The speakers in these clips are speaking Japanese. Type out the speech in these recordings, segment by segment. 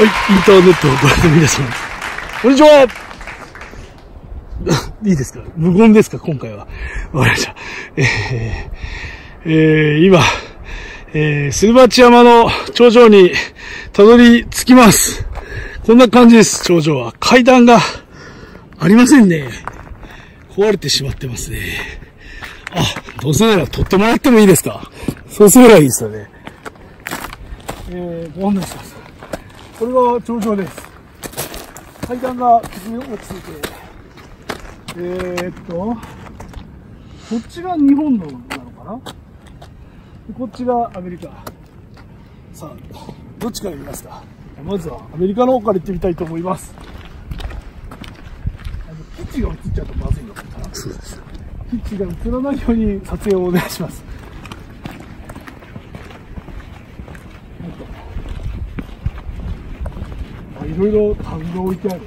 はい、インターネットをご覧の皆様。こんにちは いいですか？無言ですか？今回は。わかりました。えー、えー、今、えー、スルバチ山の頂上にたどり着きます。こんな感じです、頂上は。階段がありませんね。壊れてしまってますね。あ、どうせなら取ってもらってもいいですか？そうすればいいですよね。えー、ご案内します。これが頂上です。階段が崩れ落ちていて、えー、っと、こっちが日本のなのかな？こっちがアメリカ。さあ、どっちから行きますか？まずはアメリカの方から行ってみたいと思います。あの、基地が映っちゃうとまずいのかな？そうです。基地が映らないように撮影をお願いします。いろいろタグが置いてある。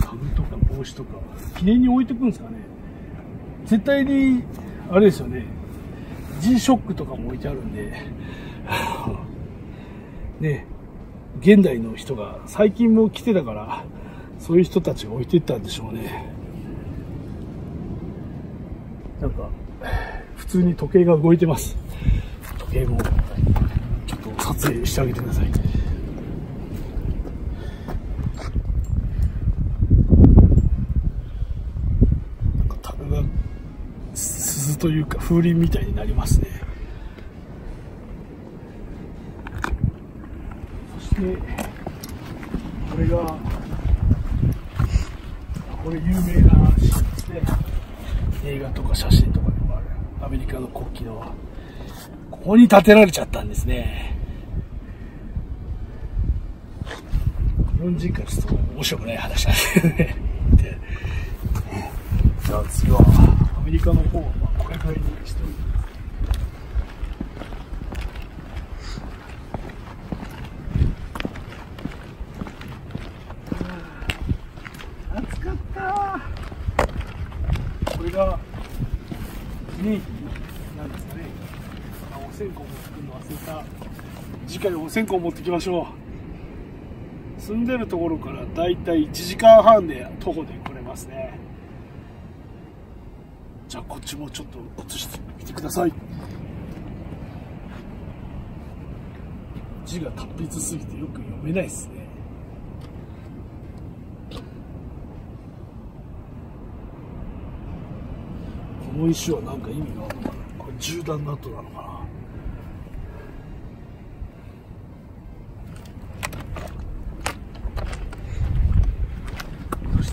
タグとか帽子とか、記念に置いてくんですかね。絶対に、あれですよね。G-SHOCK とかも置いてあるんで、ね、現代の人が最近も来てたから、そういう人たちが置いてったんでしょうね。なんか、普通に時計が動いてます。時計も、ちょっと撮影してあげてください。なんかタグが、鈴というか風鈴みたいになりますね。そして、これが、これ有名なシーンですね。映画とか写真アメリカの国旗の、ここに建てられちゃったんですね。日本人からすると面白くない話なんですけどね。じゃあ次は、アメリカの方は、まあ、これぐらいにしておいて。暑かったこれが記なんですかねあお線香も作次回お線香持ってきましょう。住んでるところからだいたい1時間半で徒歩で来れますね。じゃあこっちもちょっと写してみてください。字が達筆すぎてよく読めないですね。この石は何か意味があるのかな。これ銃弾の跡なのかな。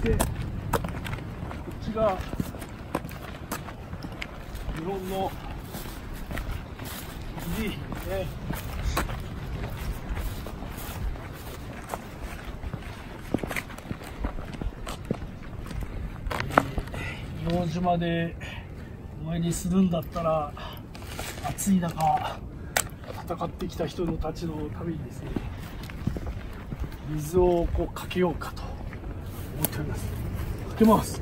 てこっちが日本のギリですね島でお前にするんだったら暑い中戦ってきた人たちのためにですね水をこうかけようかと。思っておりますかけます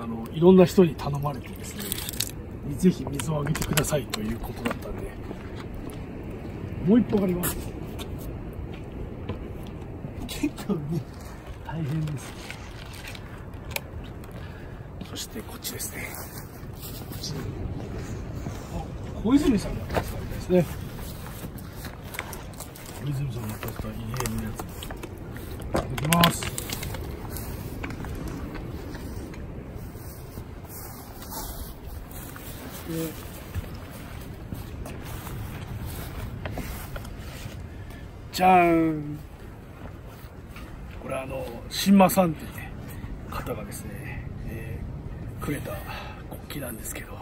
あのいろんな人に頼まれてですねぜひ水をあげてくださいということだったんでもう一歩あります結構ね大変ですそしてこっちですね。こっち小泉さんが助かりですね。小泉さんが助かり、家のやつ。いきます。でじゃーん。これあの新馬さんっていう方がですねくれた国旗なんですけども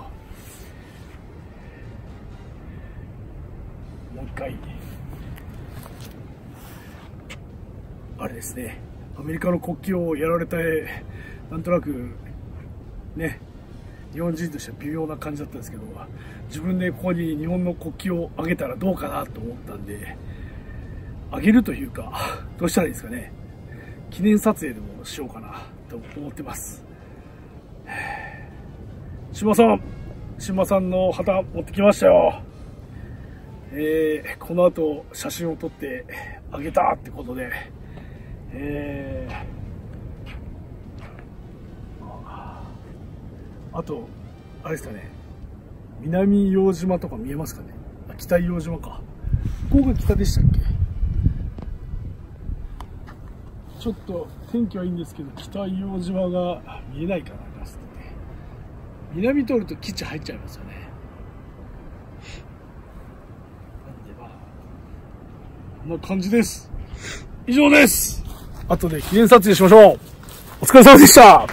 う一回あれですねアメリカの国旗をやられてなんとなくね日本人としては微妙な感じだったんですけど自分でここに日本の国旗をあげたらどうかなと思ったんであげるというか どうしたらいいですかね記念撮影でもしようかなと思ってます 島さん、島さんの旗持ってきましたよ。えー、この後写真を撮ってあげたってことで、えー、あと、あれですかね、南洋島とか見えますかねあ北洋島か。ここが北でしたっけ？ちょっと天気はいいんですけど、北硫黄島が見えないかな、ラストね。南通ると基地入っちゃいますよね。なんでまあ、こんな感じです。以上です後で記念撮影しましょうお疲れ様でした